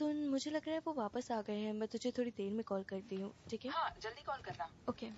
सुन मुझे लग रहा है वो वापस आ गए हैं। मैं तुझे थोड़ी देर में कॉल करती हूँ ठीक है? हाँ जल्दी कॉल करना। ओके।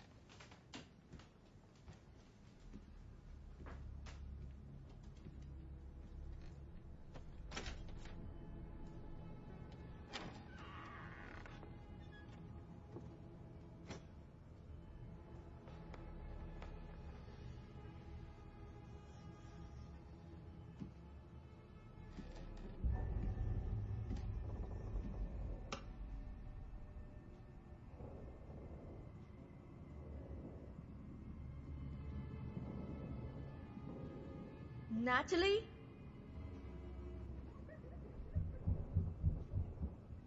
Natalie?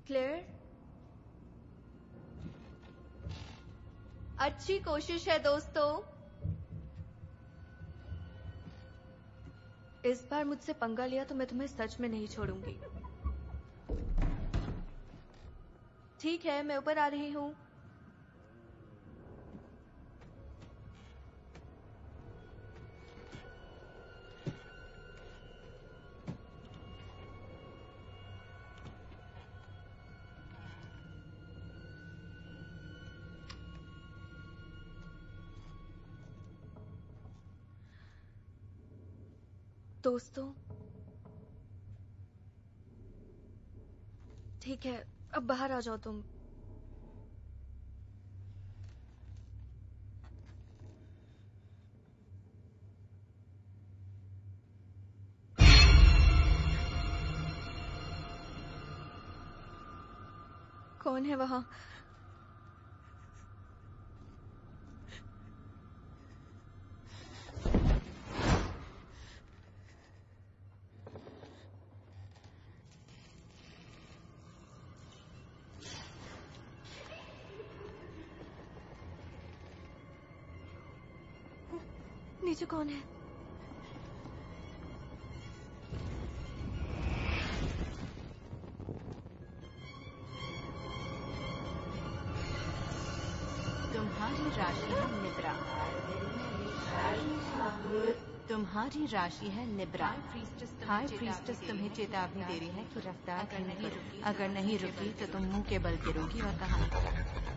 Claire? अच्छी कोशिश है दोस्तों इस बार मुझसे पंगा लिया तो मैं तुम्हें सच में नहीं छोड़ूँगी ठीक है, मैं ऊपर आ रही हूँ दोस्तों। ठीक है अब बाहर आ जाओ तुम। कौन है वहाँ? नीचे कौन है? तुम्हारी राशि है निब्रा तुम्हारी राशि है निब्रा हाई प्रीस्टस तुम्हें चेतावनी दे रही है। कि रफ्तार कहीं अगर नहीं रुकी तो तुम मुँह के बल गिरोगी और कहानी